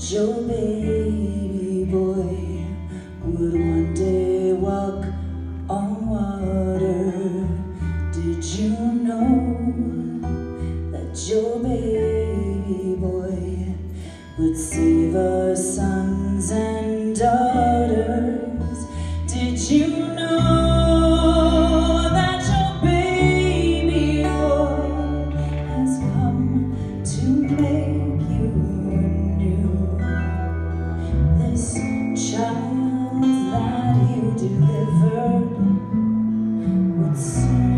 Your baby boy would one day walk on water. Did you know that your baby boy would save us? this child that you delivered would see.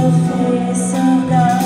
sofrer, sangrar.